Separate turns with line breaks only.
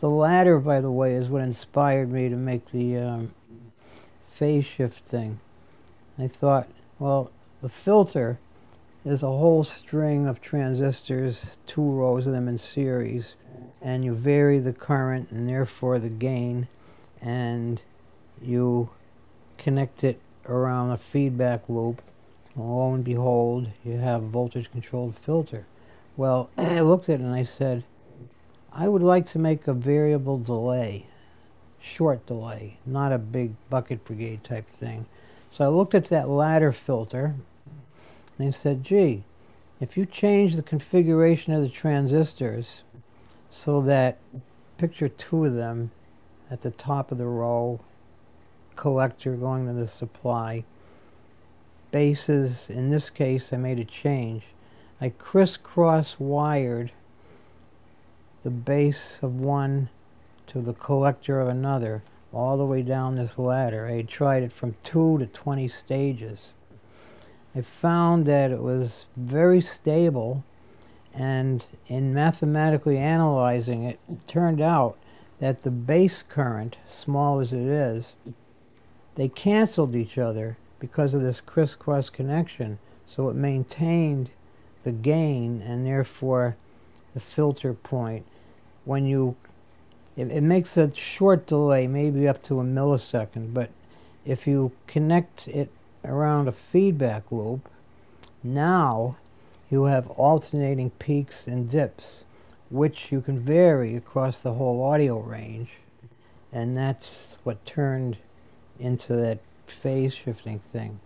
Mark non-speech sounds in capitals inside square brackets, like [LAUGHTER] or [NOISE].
The ladder, by the way, is what inspired me to make the um, phase shift thing. I thought, well, the filter is a whole string of transistors, two rows of them in series, and you vary the current and therefore the gain, and you connect it around a feedback loop. Lo and behold, you have a voltage controlled filter. Well, [CLEARS THROAT] I looked at it and I said, I would like to make a variable delay, short delay, not a big bucket brigade type thing. So I looked at that ladder filter and I said, gee, if you change the configuration of the transistors so that, picture two of them at the top of the row, collector going to the supply, bases, in this case I made a change. I crisscross wired the base of one to the collector of another all the way down this ladder. I tried it from 2 to 20 stages. I found that it was very stable and in mathematically analyzing it, it turned out that the base current, small as it is, they canceled each other because of this crisscross connection. So it maintained the gain and therefore the filter point when you, it, it makes a short delay, maybe up to a millisecond, but if you connect it around a feedback loop, now you have alternating peaks and dips, which you can vary across the whole audio range. And that's what turned into that phase shifting thing.